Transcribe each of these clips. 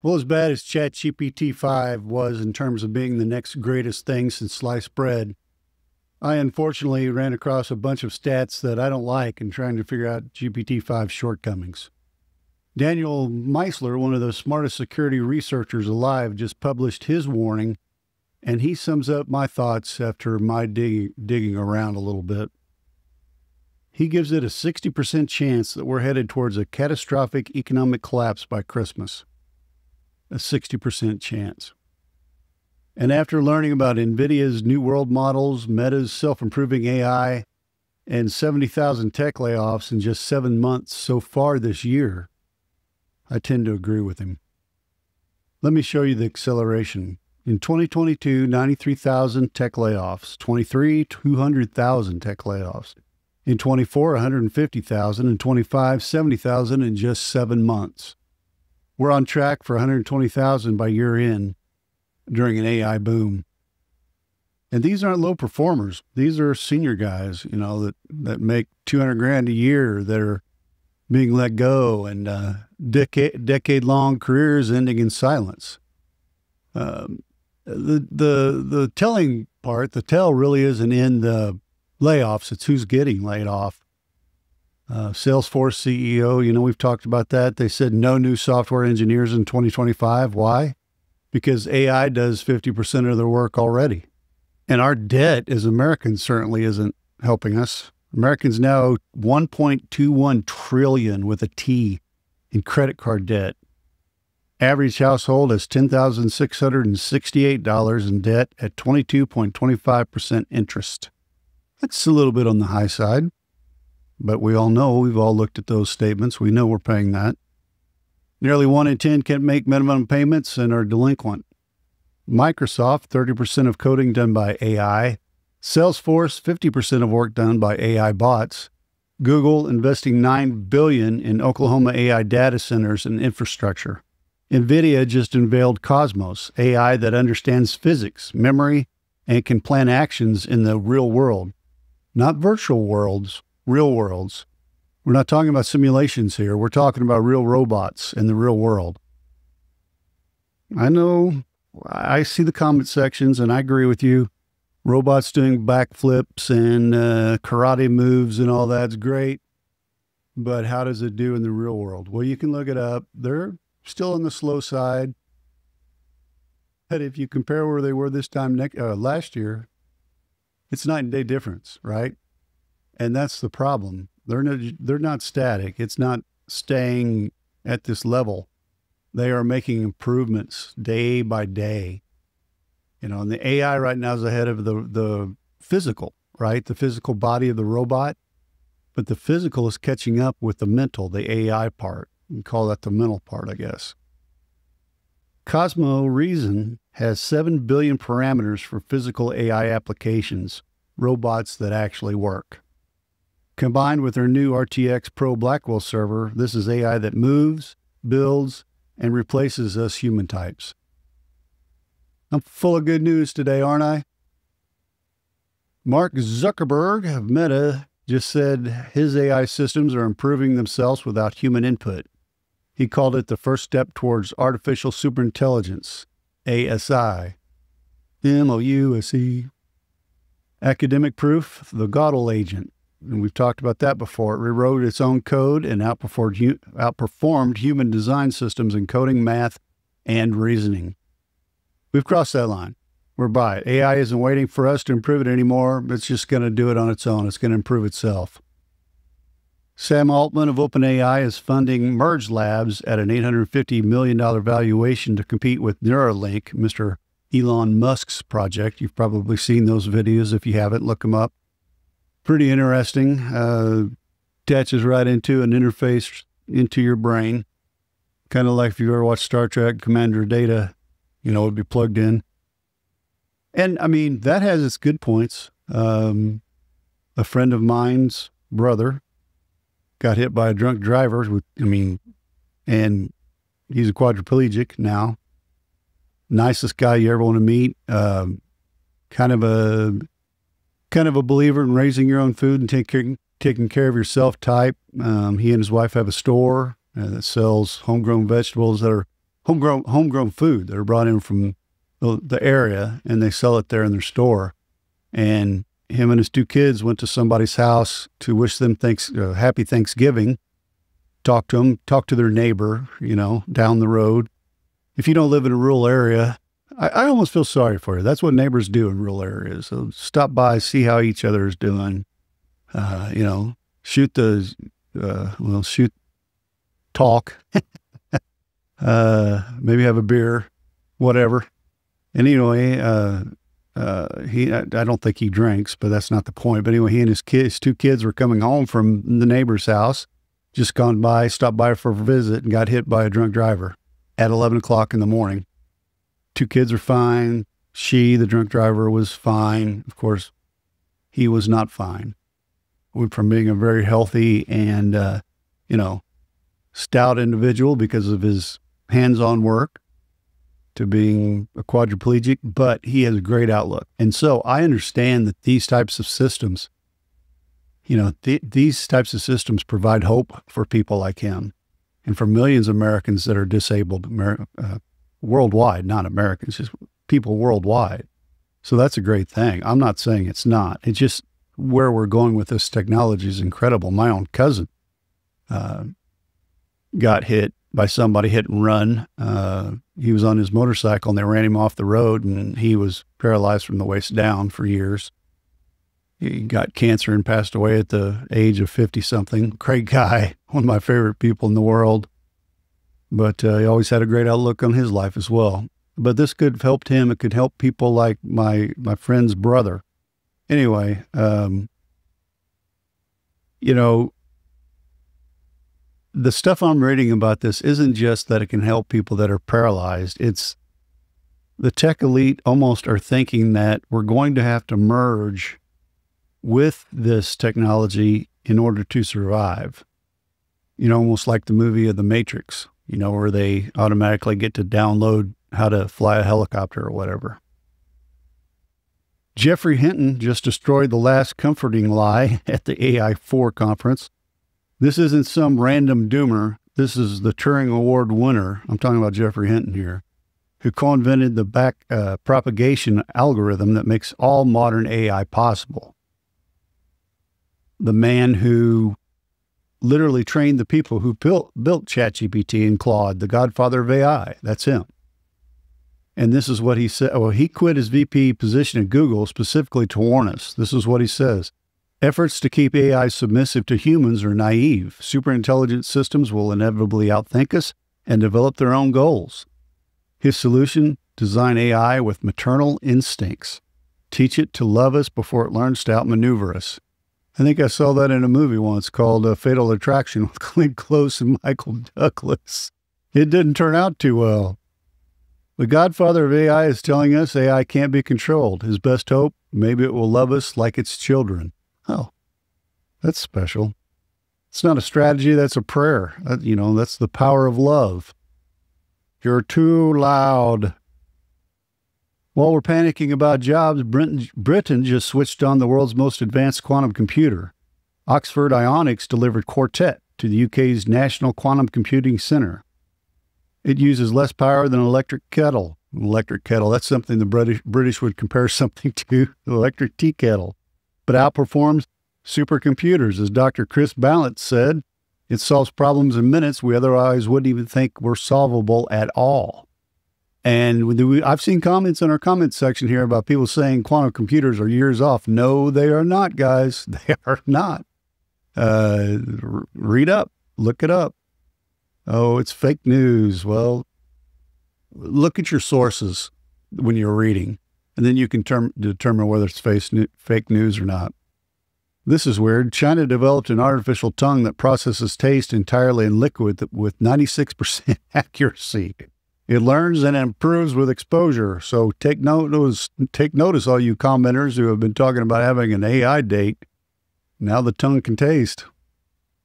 Well, as bad as ChatGPT 5 was in terms of being the next greatest thing since sliced bread, I unfortunately ran across a bunch of stats that I don't like in trying to figure out GPT 5's shortcomings. Daniel Miessler, one of the smartest security researchers alive, just published his warning, and he sums up my thoughts after my digging, digging around a little bit. He gives it a 60% chance that we're headed towards a catastrophic economic collapse by Christmas a 60% chance. And after learning about NVIDIA's new world models, Meta's self improving AI, and 70,000 tech layoffs in just seven months so far this year, I tend to agree with him. Let me show you the acceleration. In 2022, 93,000 tech layoffs, 23, 200,000 tech layoffs. In 24, 150,000, and 25, 70,000 in just seven months. We're on track for 120,000 by year end during an AI boom. And these aren't low performers. These are senior guys, you know, that, that make 200 grand a year that are being let go and uh, decade decade long careers ending in silence. Um, the the the telling part, the tell really isn't in the layoffs. It's who's getting laid off. Uh, Salesforce CEO, you know, we've talked about that. They said no new software engineers in 2025. Why? Because AI does 50% of their work already. And our debt as Americans certainly isn't helping us. Americans now 1.21 trillion with a T in credit card debt. Average household has $10,668 in debt at 22.25% interest. That's a little bit on the high side. But we all know, we've all looked at those statements. We know we're paying that. Nearly one in 10 can't make minimum payments and are delinquent. Microsoft, 30% of coding done by AI. Salesforce, 50% of work done by AI bots. Google investing 9 billion in Oklahoma AI data centers and infrastructure. Nvidia just unveiled Cosmos, AI that understands physics, memory, and can plan actions in the real world. Not virtual worlds, real worlds. We're not talking about simulations here. We're talking about real robots in the real world. I know I see the comment sections and I agree with you. Robots doing backflips and uh, karate moves and all that's great. But how does it do in the real world? Well, you can look it up. They're still on the slow side. But if you compare where they were this time next, uh, last year, it's night and day difference, right? And that's the problem. They're not, they're not static. It's not staying at this level. They are making improvements day by day. You know, and the AI right now is ahead of the the physical, right? The physical body of the robot, but the physical is catching up with the mental, the AI part. We call that the mental part, I guess. Cosmo Reason has 7 billion parameters for physical AI applications, robots that actually work. Combined with our new RTX Pro Blackwell server, this is AI that moves, builds, and replaces us human types. I'm full of good news today, aren't I? Mark Zuckerberg of Meta just said his AI systems are improving themselves without human input. He called it the first step towards artificial superintelligence, ASI. M O U S E. Academic proof, the Gödel agent and we've talked about that before. It rewrote its own code and outperformed, outperformed human design systems in coding, math, and reasoning. We've crossed that line. We're by it. AI isn't waiting for us to improve it anymore. It's just going to do it on its own. It's going to improve itself. Sam Altman of OpenAI is funding Merge Labs at an $850 million valuation to compete with Neuralink, Mr. Elon Musk's project. You've probably seen those videos. If you haven't, look them up pretty interesting. Uh, attaches right into an interface into your brain, kind of like if you ever watched Star Trek, Commander Data, you know, would be plugged in. And I mean, that has its good points. Um, a friend of mine's brother got hit by a drunk driver. With, I mean, and he's a quadriplegic now. Nicest guy you ever want to meet. Um, kind of a kind of a believer in raising your own food and care, taking care of yourself type. Um, he and his wife have a store uh, that sells homegrown vegetables that are homegrown homegrown food that are brought in from the, the area, and they sell it there in their store. And him and his two kids went to somebody's house to wish them thanks uh, happy Thanksgiving. Talk to them, talk to their neighbor, you know, down the road. If you don't live in a rural area, I, I almost feel sorry for you. That's what neighbors do in rural areas. So stop by, see how each other is doing. Uh, you know, shoot the, uh, well, shoot, talk. uh, maybe have a beer, whatever. And anyway, uh, uh, he I, I, don't think he drinks, but that's not the point. But anyway, he and his kids, two kids, were coming home from the neighbor's house, just gone by, stopped by for a visit, and got hit by a drunk driver at eleven o'clock in the morning. Two kids are fine. She, the drunk driver, was fine. Of course, he was not fine. Went from being a very healthy and uh, you know stout individual because of his hands-on work to being a quadriplegic, but he has a great outlook. And so I understand that these types of systems, you know, th- these types of systems provide hope for people like him and for millions of Americans that are disabled uh, worldwide, not Americans, just people worldwide. So that's a great thing. I'm not saying it's not. It's just where we're going with this technology is incredible. My own cousin uh, got hit by somebody hit and run. Uh, he was on his motorcycle and they ran him off the road and he was paralyzed from the waist down for years. He got cancer and passed away at the age of 50 something. Great guy, one of my favorite people in the world. But uh, he always had a great outlook on his life as well. But this could have helped him. It could help people like my, my friend's brother. Anyway, um, you know, the stuff I'm reading about this isn't just that it can help people that are paralyzed. It's the tech elite almost are thinking that we're going to have to merge with this technology in order to survive. You know, almost like the movie of The Matrix, you know, where they automatically get to download how to fly a helicopter or whatever. Geoffrey Hinton just destroyed the last comforting lie at the AI4 conference this isn't some random doomer. This is the Turing Award winner. I'm talking about Geoffrey Hinton here, who co-invented the back uh, propagation algorithm that makes all modern AI possible. The man who literally trained the people who built, built ChatGPT and Claude, the godfather of AI. That's him. And this is what he said. Well, he quit his VP position at Google specifically to warn us. This is what he says. Efforts to keep AI submissive to humans are naive. Superintelligent systems will inevitably outthink us and develop their own goals. His solution design AI with maternal instincts. Teach it to love us before it learns to outmaneuver us. I think I saw that in a movie once called uh, Fatal Attraction with Glenn Close and Michael Douglas. It didn't turn out too well. The godfather of AI is telling us AI can't be controlled. His best hope, maybe it will love us like its children. Oh, that's special. It's not a strategy, that's a prayer. That, you know, that's the power of love. You're too loud. While we're panicking about jobs, Britain, Britain just switched on the world's most advanced quantum computer. Oxford Ionics delivered Quartet to the UK's National Quantum Computing Centre. It uses less power than an electric kettle. An electric kettle, that's something the British, British would compare something to, the electric tea kettle but outperforms supercomputers. As Dr. Chris Ballance said, it solves problems in minutes we otherwise wouldn't even think were solvable at all. And I've seen comments in our comments section here about people saying quantum computers are years off. No, they are not, guys. They are not. Uh, read up, look it up. Oh, it's fake news. Well, look at your sources when you're reading and then you can term, determine whether it's fake news or not. This is weird. China developed an artificial tongue that processes taste entirely in liquid with 96% accuracy. It learns and improves with exposure. So take notice, take notice, all you commenters who have been talking about having an AI date. Now the tongue can taste.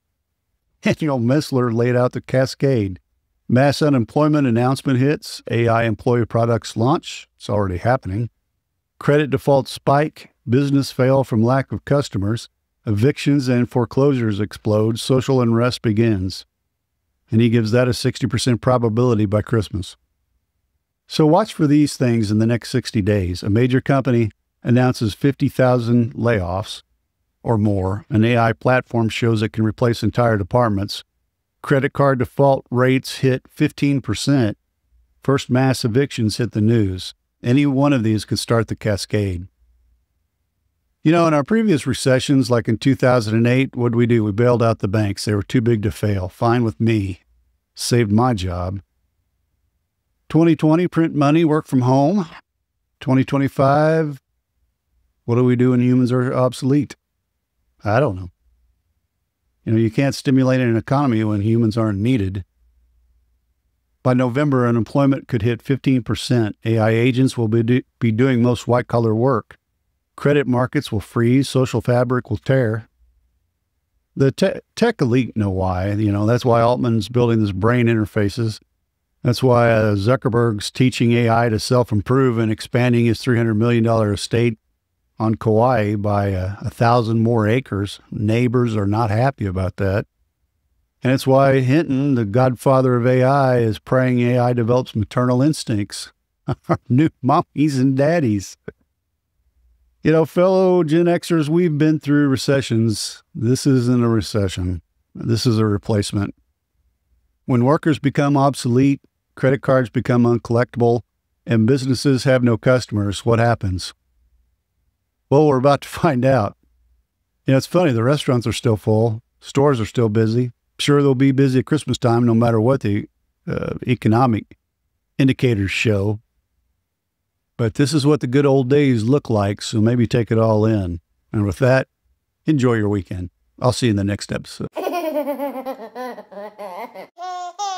Daniel Miessler laid out the cascade. Mass unemployment announcement hits, AI employee products launch. It's already happening. Credit default spike, business fail from lack of customers, evictions and foreclosures explode, social unrest begins. And he gives that a 60% probability by Christmas. So watch for these things in the next 60 days. A major company announces 50,000 layoffs or more. An AI platform shows it can replace entire departments. Credit card default rates hit 15%. First mass evictions hit the news. Any one of these could start the cascade. You know, in our previous recessions, like in 2008, what did we do? We bailed out the banks. They were too big to fail. Fine with me. Saved my job. 2020, print money, work from home. 2025, what do we do when humans are obsolete? I don't know. You know, you can't stimulate an economy when humans aren't needed. By November, unemployment could hit 15%. AI agents will be, do- be doing most white collar work. Credit markets will freeze, social fabric will tear. The te- tech elite know why. You know, that's why Altman's building this brain interfaces. That's why uh, Zuckerberg's teaching AI to self improve and expanding his $300 million estate on Kauai by uh, a thousand more acres. Neighbors are not happy about that. And it's why Hinton, the godfather of AI, is praying AI develops maternal instincts. New mommies and daddies. You know, fellow Gen Xers, we've been through recessions. This isn't a recession. This is a replacement. When workers become obsolete, credit cards become uncollectible, and businesses have no customers, what happens? Well, we're about to find out. You know, it's funny, the restaurants are still full, stores are still busy. Sure, they'll be busy at Christmas time no matter what the uh, economic indicators show. But this is what the good old days look like, so maybe take it all in. And with that, enjoy your weekend. I'll see you in the next episode.